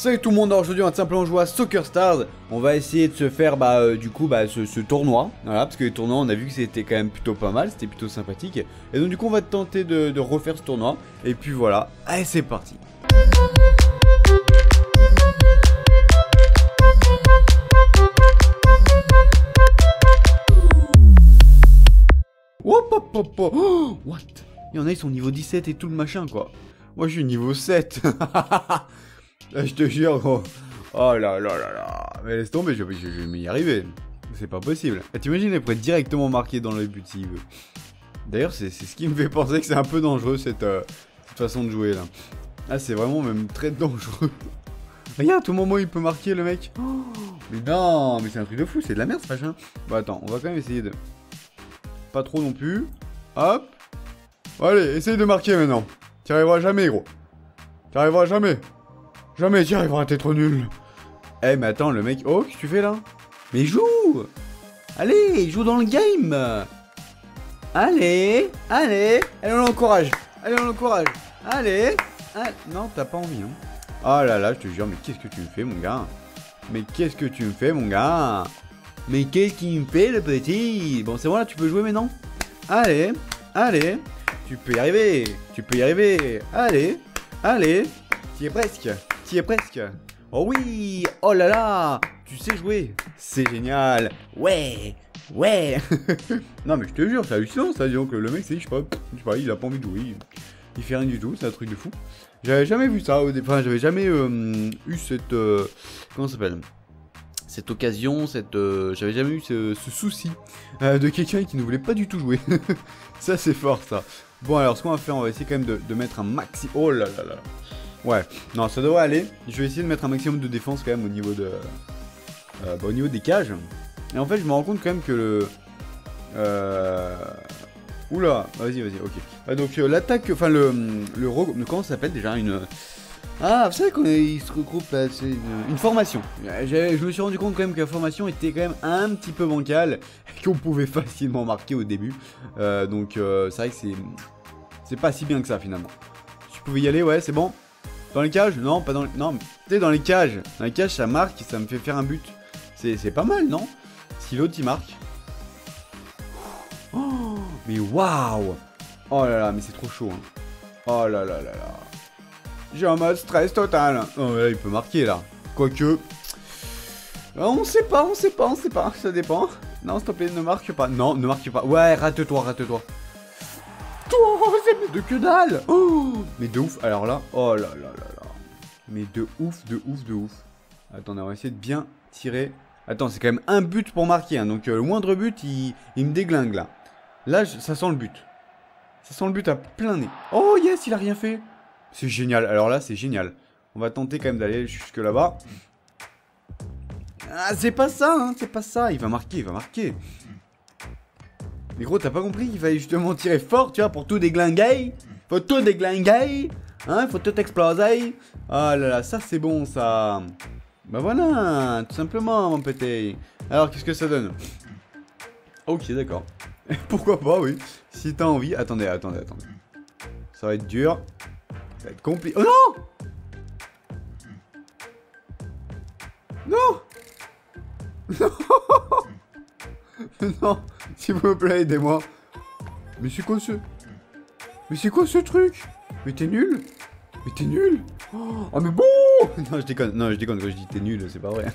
Salut tout le monde, aujourd'hui on va simplement jouer à Soccer Stars. On va essayer de se faire bah, euh, du coup bah, ce, tournoi. Voilà, parce que les tournois on a vu que c'était quand même plutôt pas mal, c'était plutôt sympathique. Et donc du coup on va tenter de, refaire ce tournoi. Et puis voilà, allez c'est parti. Hop hop hop oh, What? Il y en a ils sont niveau 17 et tout le machin quoi. Moi je suis niveau 7 Ah, je te jure, gros. Oh là là là là. Mais laisse tomber, je, vais m'y arriver. C'est pas possible. Ah, T'imagines, elle pourrait directement marquer dans le but s'il veut. D'ailleurs, c'est ce qui me fait penser que c'est un peu dangereux cette, euh, façon de jouer là. Ah, c'est vraiment même très dangereux. Regarde, à tout moment il peut marquer le mec. Oh, mais non, mais c'est un truc de fou, c'est de la merde ce machin. Bon, attends, on va quand même essayer de. Pas trop non plus. Hop. allez, essaye de marquer maintenant. Tu arriveras jamais, gros. Tu arriveras jamais. Jamais tu arriveras, t'es trop nul. Eh, mais attends, le mec. Oh, qu'est-ce que tu fais là? Mais joue! Allez, joue dans le game! Allez Allez Allez, on l'encourage! Allez, on l'encourage! Allez, Non, t'as pas envie, hein. Oh là là, je te jure, mais qu'est-ce que tu me fais, mon gars? Mais qu'est-ce que tu me fais, mon gars? Mais qu'est-ce qu'il me fait, le petit? Bon, c'est bon, là, tu peux jouer maintenant? Allez Allez. Tu peux y arriver Tu peux y arriver. Allez Allez. Tu es presque y est presque. Oh oui Oh là là Tu sais jouer C'est génial Ouais Ouais Non mais je te jure, c'est hallucinant ça, disons que le mec c'est, je sais pas, je sais pas, il a pas envie de jouer, il, fait rien du tout, c'est un truc de fou. J'avais jamais vu ça au départ, j'avais jamais euh, eu cette... Euh, comment ça s'appelle? Cette occasion, cette, euh, j'avais jamais eu ce, souci de quelqu'un qui ne voulait pas du tout jouer. ça c'est fort ça. Bon alors ce qu'on va faire, on va essayer quand même de, de mettre un maxi... Oh là là là Ouais, non, ça devrait aller. Je vais essayer de mettre un maximum de défense quand même au niveau de. Euh, bah, au niveau des cages. Et en fait, je me rends compte quand même que le. Euh. Oula, vas-y, vas-y, ok. Ah, donc euh, l'attaque, enfin le, le, comment ça s'appelle déjà une. Ah, vous savez qu'il se regroupe là, c'est une, formation. Je me suis rendu compte quand même que la formation était quand même un petit peu bancale, qu'on pouvait facilement marquer au début. donc c'est vrai que c'est c'est pas si bien que ça finalement. Tu pouvais y aller, ouais, c'est bon. Dans les cages Non, pas dans les... Non, sais, dans les cages. Dans les cages, ça marque et ça me fait faire un but. C'est pas mal, non? Si l'autre, il marque. Oh, mais waouh Oh là là, mais c'est trop chaud. Hein. Oh là là là là. J'ai un mode stress total. Oh, là, il peut marquer, là. Quoique... On sait pas, on sait pas, on sait pas. Ça dépend. Non, s'il te plaît, ne marque pas. Non, ne marque pas. Ouais, rate-toi, rate-toi. De que dalle Mais de ouf, alors là, oh là là là là. Mais de ouf, de ouf, de ouf. Attendez, on va essayer de bien tirer. Attends, c'est quand même un but pour marquer, hein, donc euh, le moindre but, il, me déglingue là. Là, ça sent le but. Ça sent le but à plein nez. Oh yes, il a rien fait. C'est génial, alors là, c'est génial. On va tenter quand même d'aller jusque là-bas. Ah, c'est pas ça, hein, c'est pas ça. Il va marquer, il va marquer. Mais gros, t'as pas compris qu'il fallait justement tirer fort, tu vois, pour tout déglinguer. Faut tout déglinguer Hein, faut tout exploser. Ah là là, ça c'est bon, ça. Bah voilà, tout simplement, mon petit Alors, qu'est-ce que ça donne? Ok, d'accord. Pourquoi pas, oui. Si t'as envie... Attendez, attendez, attendez. Ça va être dur. Ça va être compliqué... Oh non! Non! Non! Non s'il vous plaît, aidez-moi. Mais c'est quoi ce... Mais c'est quoi ce truc? Mais t'es nul! Mais t'es nul! Oh, mais bon! Non, je déconne. Non, je déconne quand je dis t'es nul, c'est pas vrai.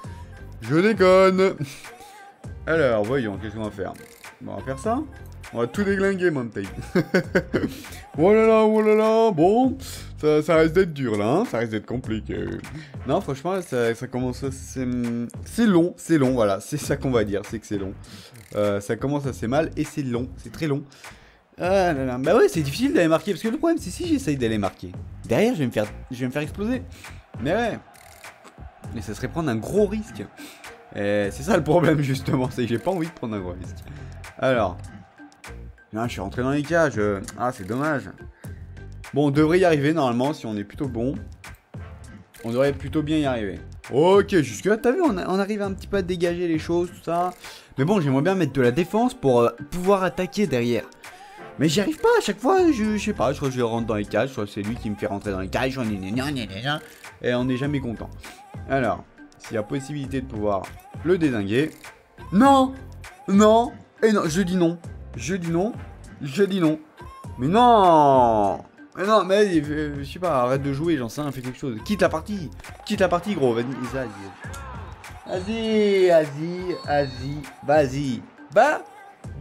je déconne. Alors, voyons, qu'est-ce qu'on va faire? On va faire ça on va tout déglinguer, mon tape. oh là là, oh là là, bon, ça, ça reste d'être dur là, hein ça reste d'être compliqué. Non, franchement, ça, commence C'est long, c'est long, voilà, c'est ça qu'on va dire, c'est que c'est long. Euh, ça commence assez mal et c'est long, c'est très long. Ah là là, bah ouais, c'est difficile d'aller marquer, parce que le problème, c'est si j'essaye d'aller marquer, derrière, je vais me faire, je vais me faire exploser. Mais ouais, mais ça serait prendre un gros risque. C'est ça le problème, justement, c'est que j'ai pas envie de prendre un gros risque. Alors, je suis rentré dans les cages. Ah, c'est dommage. Bon, on devrait y arriver normalement si on est plutôt bon. On devrait plutôt bien y arriver. Ok, jusque là, t'as vu, on, arrive un petit peu à dégager les choses, tout ça. Mais bon, j'aimerais bien mettre de la défense pour euh, pouvoir attaquer derrière. Mais j'y arrive pas à chaque fois, je, sais pas, que je rentre dans les cages, soit c'est lui qui me fait rentrer dans les cages, et on n'est jamais content. Alors, s'il y a possibilité de pouvoir le désinguer. Non Non Et non, je dis non. Je dis non. Je dis non. Mais non Mais non, mais je sais pas, arrête de jouer, j'en sais rien, fais quelque chose. Quitte la partie Quitte la partie, gros, vas-y, vas-y. Vas-y, vas-y, vas-y. Bah,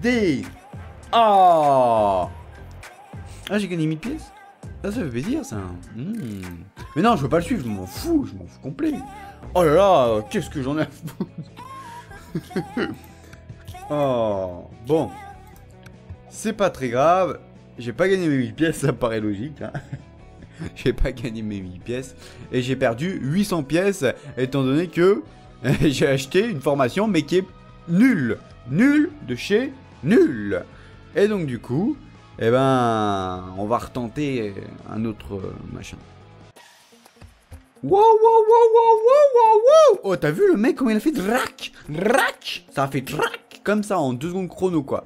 des. Oh Ah, j'ai gagné 1000 pièces Ah, ça fait plaisir, ça. Hmm. Mais non, je veux pas le suivre, je m'en fous, je m'en fous complet. Oh là là, qu'est-ce que j'en ai à Oh, bon. C'est pas très grave. J'ai pas gagné mes 8 pièces, ça paraît logique. Hein. j'ai pas gagné mes 8 pièces. Et j'ai perdu 800 pièces, étant donné que j'ai acheté une formation, mais qui est nulle. Nulle de chez nul. Et donc du coup, eh ben, on va retenter un autre machin. Wow, wow, wow, wow, wow, wow, Oh, t'as vu le mec comment il a fait drac Drac Ça a fait drac Comme ça en deux secondes chrono quoi.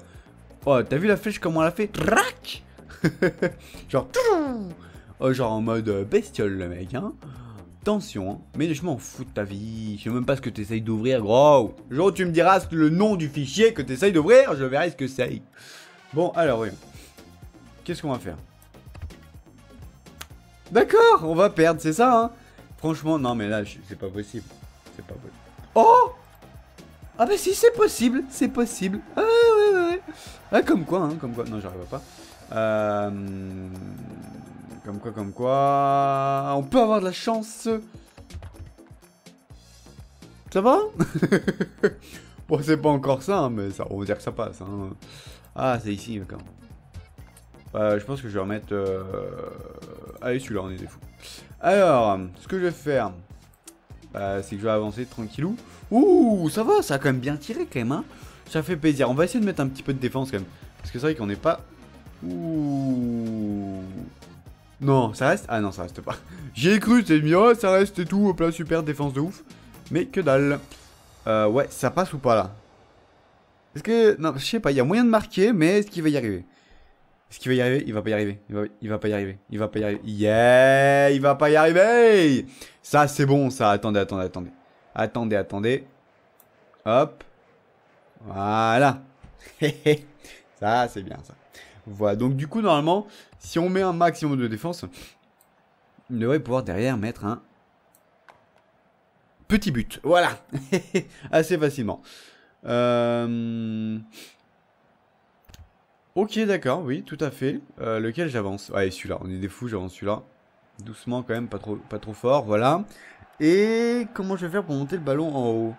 Oh, t'as vu la flèche comment elle a fait? Drac Genre... Oh, genre en mode euh, bestiole le mec, hein. Attention, hein. mais je m'en fous de ta vie. Je sais même pas ce que t'essayes d'ouvrir, gros. Genre, tu me diras le nom du fichier que t'essayes d'ouvrir, je verrai ce que c'est. Bon, alors, oui. Qu'est-ce qu'on va faire? D'accord, on va perdre, c'est ça, hein Franchement, non, mais là, c'est pas possible. C'est pas possible. Oh Ah, bah si, c'est possible. C'est possible. Ah, ouais, ouais, ouais. Ah, comme quoi, hein, comme quoi. Non, j'arrive pas. Euh... Comme quoi, comme quoi. On peut avoir de la chance. Ça va? Bon, c'est pas encore ça, hein, mais ça, on va dire que ça passe. Hein. Ah, c'est ici, d'accord. Euh, je pense que je vais remettre... Euh... Allez, celui-là, on est des fous. Alors, ce que je vais faire, euh, c'est que je vais avancer tranquillou. Ouh, ça va, ça a quand même bien tiré quand même. Hein ça fait plaisir. On va essayer de mettre un petit peu de défense quand même. Parce que c'est vrai qu'on n'est pas... Ouh... Non, ça reste Ah non, ça reste pas. J'ai cru, c'est oh, ça reste et tout, au plein super, défense de ouf. Mais que dalle. Euh, ouais, ça passe ou pas là? Est-ce que... Non, je sais pas, il y a moyen de marquer, mais est-ce qu'il va y arriver? Est-ce qu'il va y arriver? Il va pas y arriver. Il va, il va pas y arriver. Il va pas y arriver. Yeah Il va pas y arriver Ça, c'est bon, ça. Attendez, attendez, attendez. Attendez, attendez. Hop. Voilà. ça, c'est bien, ça. Voilà. Donc, du coup, normalement, si on met un maximum de défense, on devrait pouvoir derrière mettre un petit but. Voilà. Assez facilement. Euh... Ok, d'accord, oui, tout à fait. Euh, lequel j'avance? Ouais, celui-là, on est des fous, j'avance celui-là. Doucement quand même, pas trop fort, voilà. Et comment je vais faire pour monter le ballon en haut?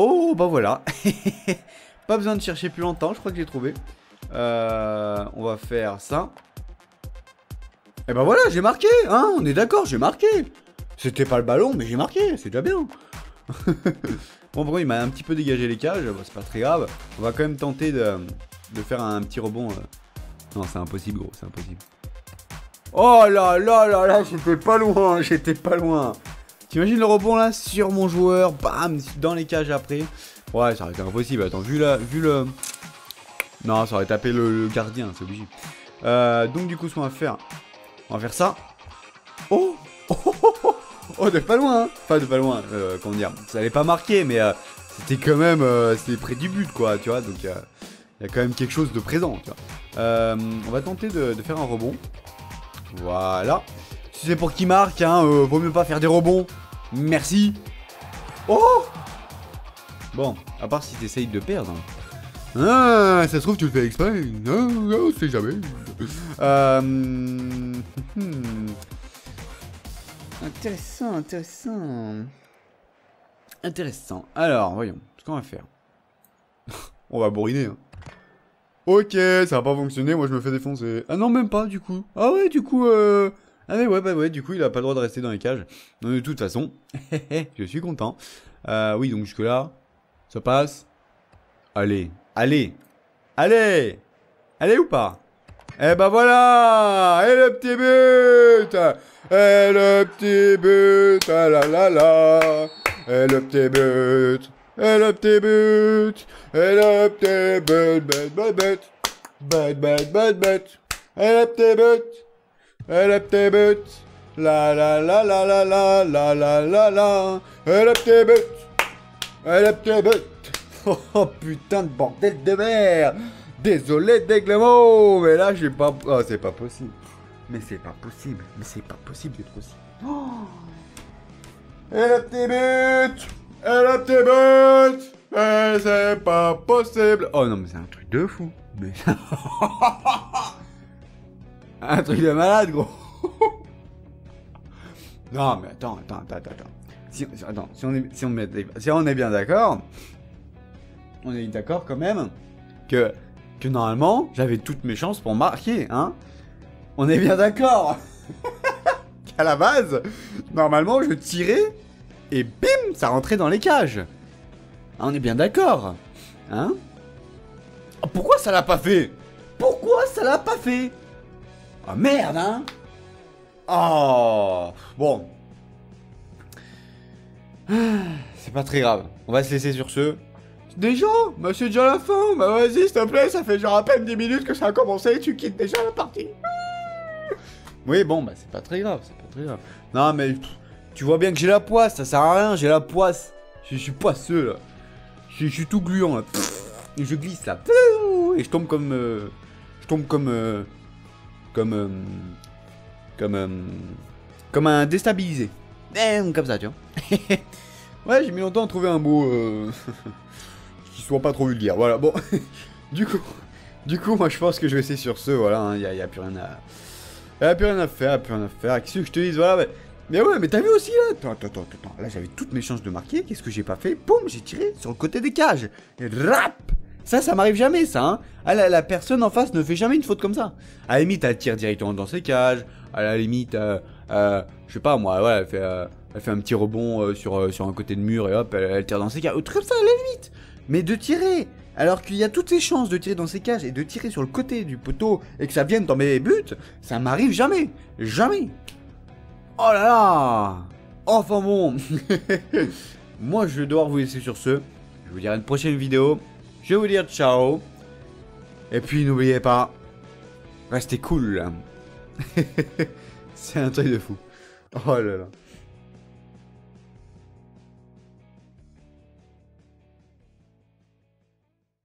Oh, bah voilà. pas besoin de chercher plus longtemps, je crois que j'ai trouvé. Euh, on va faire ça. Et bah voilà, j'ai marqué, hein, on est d'accord, j'ai marqué. C'était pas le ballon, mais j'ai marqué, c'est déjà bien. bon, bon, il m'a un petit peu dégagé les cages, c'est pas très grave. On va quand même tenter de, de faire un petit rebond. Euh. Non, c'est impossible, gros, c'est impossible. Oh là là là là, j'étais pas loin, j'étais pas loin. T'imagines le rebond là sur mon joueur, bam, dans les cages après. Ouais, ça aurait été impossible. Attends, vu, la, vu le. Non, ça aurait tapé le, gardien, c'est obligé. Euh, donc, du coup, ce qu'on va faire, on va faire ça. Oh Oh, oh, oh, oh de pas loin, hein. Enfin, de pas loin, euh, comment dire. Ça allait pas marquer, mais c'était quand même. c'était près du but, quoi, tu vois. Donc, il y a quand même quelque chose de présent. Euh, on va tenter de, faire un rebond. Voilà. Si c'est pour qui marque, hein, euh, vaut mieux pas faire des rebonds. Merci. Oh Bon, à part si t'essayes de perdre. Ah, ça se trouve, tu le fais exprès. Non, non, c'est jamais. Euh... Hmm. Intéressant, intéressant. Intéressant. Alors, voyons ce qu'on va faire. on va bourriner. Hein. Ok, ça va pas fonctionner, moi je me fais défoncer. Ah non, même pas, du coup. Ah ouais, du coup, euh... Ah mais ouais, bah ouais, du coup, il a pas le droit de rester dans les cages. Non, de toute façon, je suis content. Euh, oui, donc jusque-là, ça passe. Allez, allez, allez Allez ou pas? Eh ben voilà! Et le petit but! Et le petit but! Ah la la la Et le petit but! Et le petit but! Et le petit but, Et le petit but, but, but. But, but, but, but. Et le petit but! Et le petit but, La la la la la la la la la la. Et le petit but. Et le petit but. Oh putain de bordel de merde. Désolé Deglemont, mais là j'ai pas. Oh, c'est pas possible. Mais c'est pas possible. Mais c'est pas possible d'être aussi. Oh. Et le petit but. Et le petit but. Mais c'est pas possible. Oh non, mais c'est un truc de fou. Mais. un truc de malade, gros. non, mais attends, attends, attends, attends. Si, attends, si on est, si on, met, si on est bien d'accord, on est d'accord quand même que, que normalement, j'avais toutes mes chances pour marquer, hein. On est bien d'accord qu'à la base, normalement, je tirais et bim, ça rentrait dans les cages. Ah, on est bien d'accord. Hein oh, Pourquoi ça l'a pas fait? Pourquoi ça l'a pas fait? Ah merde, hein Oh Bon. C'est pas très grave. On va se laisser sur ce. Déjà Bah c'est déjà la fin Bah vas-y, s'il te plaît, ça fait genre à peine 10 minutes que ça a commencé et tu quittes déjà la partie. Oui, bon, bah c'est pas très grave, c'est pas très grave. Non, mais tu vois bien que j'ai la poisse, ça sert à rien, j'ai la poisse. Je, je suis poisseux là. Je, suis tout gluant là. Et je glisse là. Et je tombe comme. Euh, je tombe comme. Euh, comme. Euh, comme. comme un déstabilisé. Comme ça, tu vois. ouais, j'ai mis longtemps à trouver un mot. qui soit pas trop vulgaire. Voilà, bon. du coup. Du coup, moi je pense que je vais essayer sur ce. Voilà, il hein, n'y a, a, plus rien à. Il a plus rien à faire, a plus rien à faire. Qu'est-ce que je te dise Voilà, mais. Mais ouais, mais t'as vu aussi là? Attends, attends, attends. Là, j'avais toutes mes chances de marquer. Qu'est-ce que j'ai pas fait? Boum, j'ai tiré sur le côté des cages. Et rap Ça, ça m'arrive jamais, ça. Hein ah, la, personne en face ne fait jamais une faute comme ça. À la limite, elle tire directement dans ses cages. À la limite, euh, euh, je sais pas moi, ouais, elle fait, euh, elle fait un petit rebond sur, sur un côté de mur et hop, elle, tire dans ses cages. Comme ça, à la limite. Mais de tirer alors qu'il y a toutes ces chances de tirer dans ses cages et de tirer sur le côté du poteau et que ça vienne dans mes buts, ça m'arrive jamais. Jamais. Oh là là Enfin bon Moi je vais vous laisser sur ce. Je vous dirai une prochaine vidéo. Je vais vous dire ciao. Et puis n'oubliez pas, restez cool. C'est un truc de fou. Oh là là.